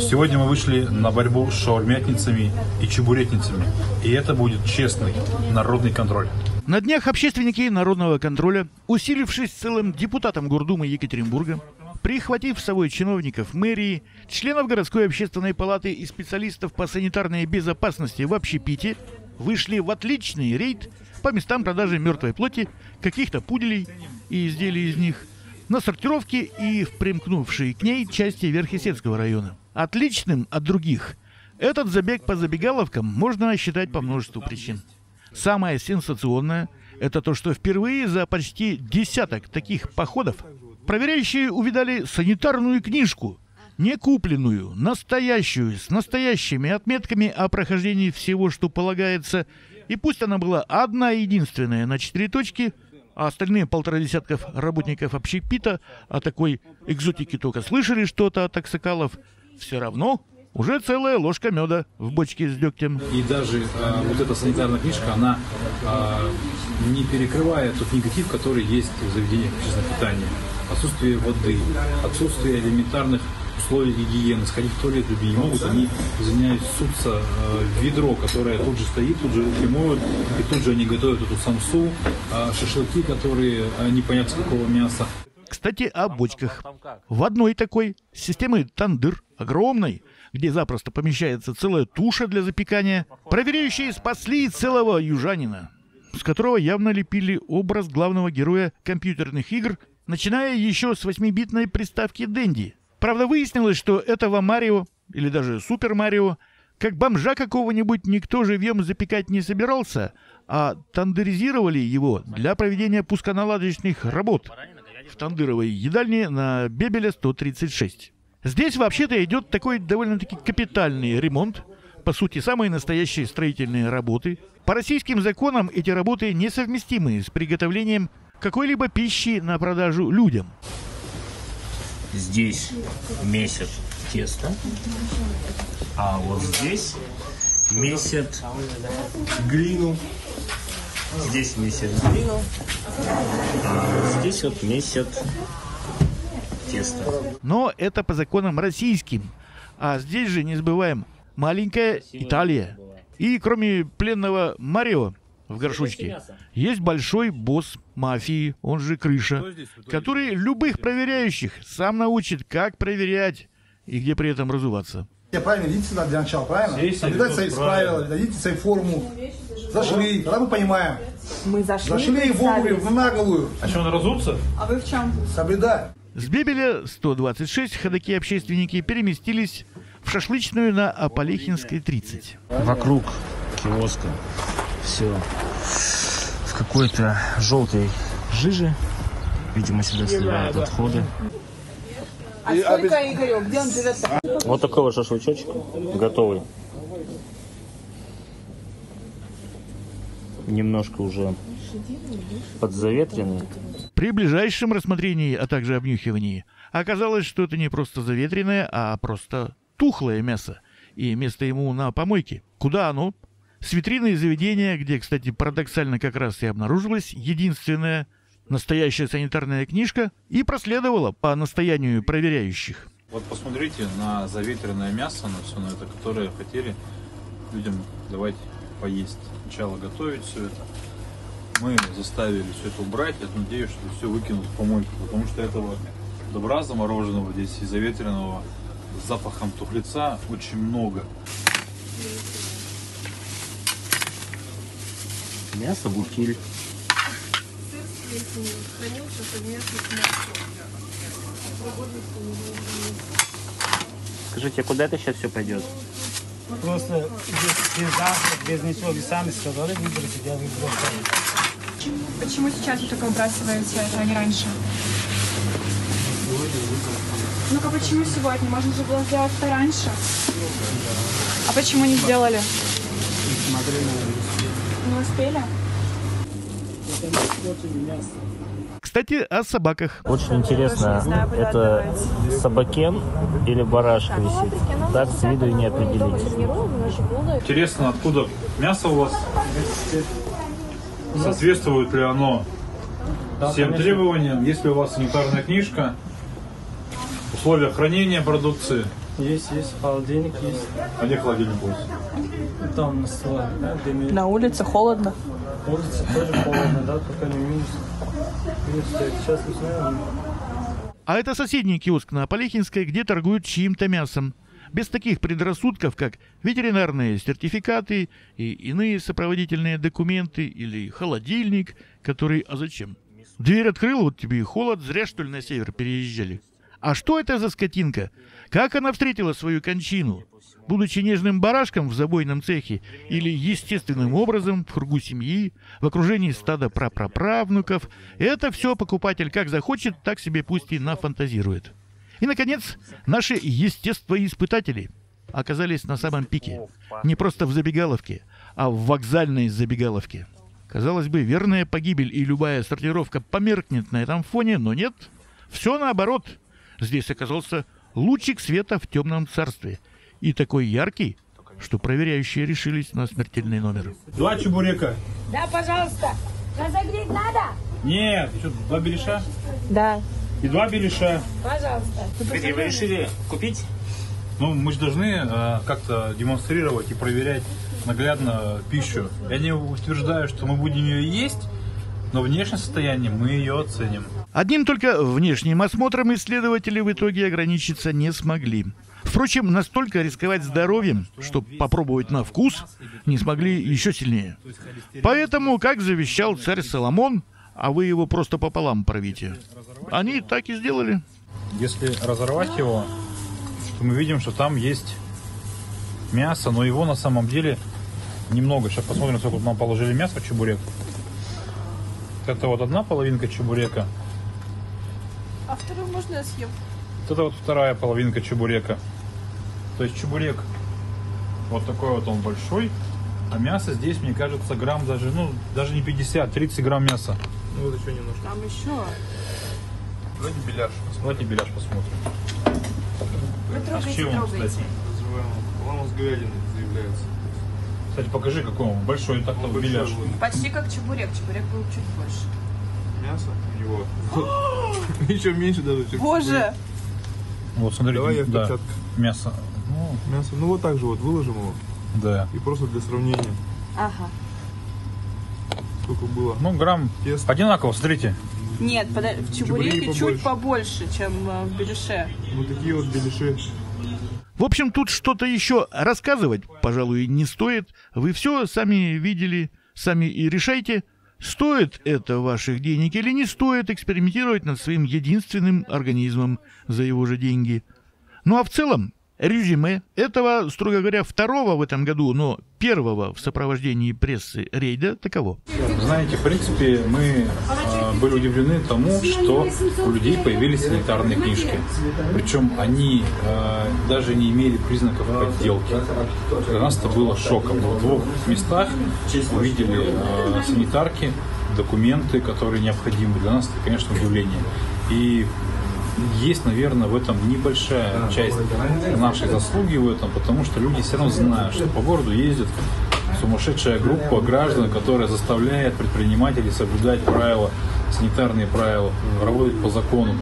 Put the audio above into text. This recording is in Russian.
Сегодня мы вышли на борьбу с шаурмятницами и чебуретницами. И это будет честный народный контроль. На днях общественники народного контроля, усилившись целым депутатом Гордумы Екатеринбурга, прихватив с собой чиновников мэрии, членов городской общественной палаты и специалистов по санитарной безопасности в общепите, вышли в отличный рейд по местам продажи мертвой плоти, каких-то пуделей и изделий из них, на сортировке и в примкнувшей к ней части Верхесецкого района. Отличным от других этот забег по забегаловкам можно считать по множеству причин. Самое сенсационное – это то, что впервые за почти десяток таких походов проверяющие увидали санитарную книжку, не купленную, настоящую, с настоящими отметками о прохождении всего, что полагается, и пусть она была одна единственная на четыре точки, а остальные полтора десятков работников общепита о такой экзотике только слышали что-то от аксакалов, все равно уже целая ложка меда в бочке с дегтем. И даже э, вот эта санитарная книжка, она э, не перекрывает тот негатив, который есть в заведениях общественного питания. Отсутствие воды, отсутствие элементарных условий гигиены, сходить в туалет люди не могут, они, извиняюсь, ссутся э, в ведро, которое тут же стоит, тут же руки моют, и тут же они готовят эту самсу, э, шашлыки, которые э, непонятно с какого мяса. Кстати, о бочках. В одной такой, с системой тандыр, огромной, где запросто помещается целая туша для запекания, проверяющие спасли целого южанина, с которого явно лепили образ главного героя компьютерных игр, начиная еще с 8-битной приставки Дэнди. Правда, выяснилось, что этого Марио, или даже Супер Марио, как бомжа какого-нибудь никто живьем запекать не собирался, а тандеризировали его для проведения пусконаладочных работ в тандыровой едальне на Бебеля 136. Здесь вообще-то идет такой довольно-таки капитальный ремонт, по сути, самые настоящие строительные работы. По российским законам эти работы несовместимы с приготовлением какой-либо пищи на продажу людям. Здесь месяц тесто, а вот здесь месяц глину. Здесь месяц глину, а здесь вот месяц тесто. Но это по законам российским. А здесь же, не забываем, маленькая Италия. И кроме пленного Марио в горшочке, есть большой босс мафии, он же Крыша, который любых проверяющих сам научит, как проверять и где при этом разуваться. Я правильно, идите сюда для начала, правильно? Здесь Соблюдать свои правила, дадите свои форму. Зашли, тогда мы понимаем. Мы зашли, Зашли вовремя, представились. в наголую. А что, он разуться? А вы в чем? Соблюдай. С Бебеля 126 ходаки-общественники переместились в шашлычную на Аполехинской 30. Вокруг киоска все в какой-то желтой жиже. Видимо, сюда сливают отходы. А сколько Игорек? Где он живет-то? Вот такой вот шашлычочек готовый. Немножко уже подзаветренный. При ближайшем рассмотрении, а также обнюхивании, оказалось, что это не просто заветренное, а просто тухлое мясо. И место ему на помойке. Куда оно? С витрины заведения, где, кстати, парадоксально как раз и обнаружилась единственная настоящая санитарная книжка, и проследовала по настоянию проверяющих. Вот посмотрите на заветренное мясо, на все на это, которое хотели людям давать поесть. Сначала готовить все это. Мы заставили все это убрать. Я надеюсь, что все выкинут в помойку, потому что этого добра замороженного здесь и заветренного с запахом тухлеца очень много. Мясо бутиль. Скажите, а куда это сейчас все пойдет? Просто без, без завтра, без ничего, вы сами сказали, выберите, я выберу. Почему сейчас вы только выбрасываете это, а не раньше? Ну-ка, почему сегодня? Можно же было сделать это раньше. А почему не сделали? Не успели? Кстати, о собаках. Очень интересно, это собакен или барашка висит. Так с виду и не определить. Интересно, откуда мясо у вас? Соответствует ли оно всем требованиям? Есть ли у вас санитарная книжка? Условия хранения продукции? Есть, есть, холодильник есть. А где холодильник будет? Там на столе, На улице холодно. Улице тоже холодно, да, только не минус. Минус стоит. Сейчас узнаем. А это соседний киоск на Полехинской, где торгуют чьим-то мясом. Без таких предрассудков, как ветеринарные сертификаты и иные сопроводительные документы или холодильник, который... А зачем? Дверь открыл, вот тебе и холод, зря что ли на север переезжали. А что это за скотинка? Как она встретила свою кончину? Будучи нежным барашком в забойном цехе или естественным образом в кругу семьи, в окружении стада прапраправнуков, это все покупатель как захочет, так себе пусть и нафантазирует. И, наконец, наши естествоиспытатели оказались на самом пике. Не просто в забегаловке, а в вокзальной забегаловке. Казалось бы, верная погибель и любая сортировка померкнет на этом фоне, но нет. Все наоборот. Здесь оказался лучик света в темном царстве. И такой яркий, что проверяющие решились на смертельный номер. Два чебурека. Да, пожалуйста. Разогреть надо? Нет, что, два беляша? Да. И два беляша. Пожалуйста. Вы решили купить? Ну, мы же должны э, как-то демонстрировать и проверять наглядно пищу. Я не утверждаю, что мы будем ее есть, но внешнее состояние мы ее оценим. Одним только внешним осмотром исследователи в итоге ограничиться не смогли. Впрочем, настолько рисковать здоровьем, чтобы попробовать на вкус, не смогли еще сильнее. Поэтому, как завещал царь Соломон, а вы его просто пополам правите, они так и сделали. Если разорвать его, то мы видим, что там есть мясо, но его на самом деле немного. Сейчас посмотрим, сколько нам положили мяса в чебурек. Это вот одна половинка чебурека. А вторую можно я съем? Вот это вот вторая половинка чебурека. То есть чебурек вот такой вот он большой, а мясо здесь, мне кажется, грамм даже, ну, даже не 50, 30 грамм мяса. Там еще. Давайте беляш. Давайте беляш посмотрим. Вы А с трогайте, чем он, кстати? Ламу с говядиной заявляется. Кстати, покажи, какой он большой так-то беляш. Почти как чебурек. Чебурек был чуть больше. Мясо его. Еще меньше даже, чем Боже! Вот, смотрите, Давай я да, мясо. Ну, Мясо. Ну вот так же вот выложим его. да. И просто для сравнения, Ага. сколько было. Ну, грамм Тесто. одинаково, смотрите. Нет, пода- в чебуреке чуть побольше, чем э, в беляше. Вот такие вот беляши. В общем, тут что-то еще рассказывать, пожалуй, не стоит. Вы все сами видели, сами и решайте, стоит это ваших денег или не стоит экспериментировать над своим единственным организмом за его же деньги. Ну а в целом, резюме этого, строго говоря, второго в этом году, но первого в сопровождении прессы рейда таково. Знаете, в принципе, мы э, были удивлены тому, что у людей появились санитарные книжки. Причем они э, даже не имели признаков подделки. Для нас это было шоком. В двух местах увидели э, санитарки, документы, которые необходимы. Для нас это, конечно, удивление. И есть, наверное, в этом небольшая часть нашей заслуги в этом, потому что люди все равно знают, что по городу ездит сумасшедшая группа граждан, которая заставляет предпринимателей соблюдать правила, санитарные правила, работать по закону.